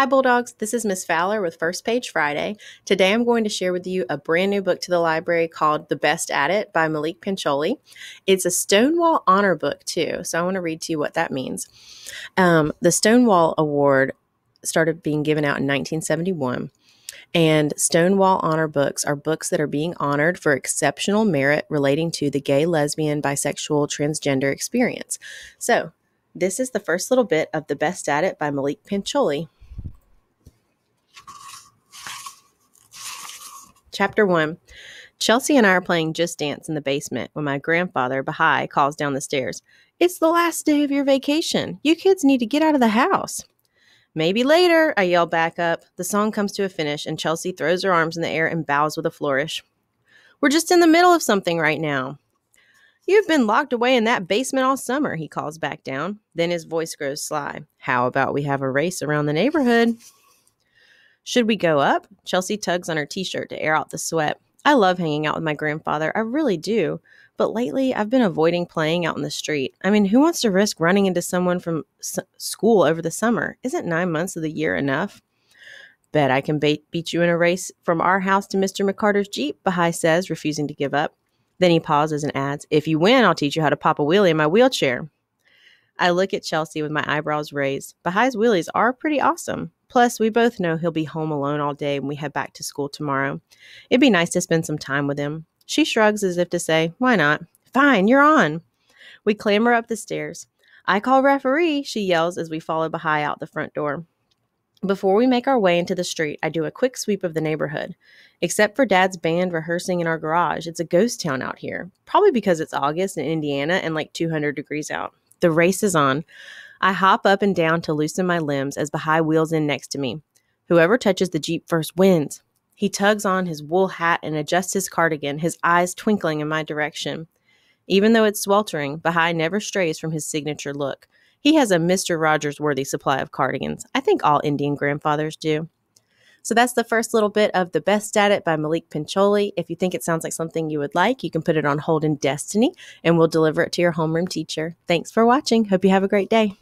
Hi, Bulldogs. This is Miss Fowler with First Page Friday. Today I'm going to share with you a brand new book to the library called The Best at It by Maulik Pancholy. It's a Stonewall Honor book, too, so I want to read to you what that means. Um, the Stonewall Award started being given out in 1971. And Stonewall Honor books are books that are being honored for exceptional merit relating to the gay, lesbian, bisexual, transgender experience. So, this is the first little bit of The Best at It by Maulik Pancholy. Chapter 1 Chelsea and I are playing Just Dance in the basement when my grandfather, Bahai, calls down the stairs. It's the last day of your vacation. You kids need to get out of the house. Maybe later, I yell back up. The song comes to a finish, and Chelsea throws her arms in the air and bows with a flourish. We're just in the middle of something right now. You've been locked away in that basement all summer, he calls back down. Then his voice grows sly. How about we have a race around the neighborhood? Should we go up? Chelsea tugs on her t shirt to air out the sweat. I love hanging out with my grandfather. I really do. But lately, I've been avoiding playing out in the street. I mean, who wants to risk running into someone from s- school over the summer? Isn't nine months of the year enough? Bet I can beat you in a race from our house to Mr. McCarter's Jeep, Bahai says, refusing to give up. Then he pauses and adds, If you win, I'll teach you how to pop a wheelie in my wheelchair. I look at Chelsea with my eyebrows raised. Bahai's wheelies are pretty awesome. Plus, we both know he'll be home alone all day when we head back to school tomorrow. It'd be nice to spend some time with him. She shrugs as if to say, Why not? Fine, you're on. We clamber up the stairs. I call referee, she yells as we follow Bahai out the front door. Before we make our way into the street, I do a quick sweep of the neighborhood. Except for Dad's band rehearsing in our garage, it's a ghost town out here. Probably because it's August in Indiana and like 200 degrees out. The race is on. I hop up and down to loosen my limbs as Bahai wheels in next to me. Whoever touches the Jeep first wins. He tugs on his wool hat and adjusts his cardigan, his eyes twinkling in my direction. Even though it's sweltering, Bahai never strays from his signature look. He has a Mr. Rogers worthy supply of cardigans. I think all Indian grandfathers do. So that's the first little bit of The Best at It by Maulik Pancholy. If you think it sounds like something you would like, you can put it on hold in Destiny and we'll deliver it to your homeroom teacher. Thanks for watching. Hope you have a great day.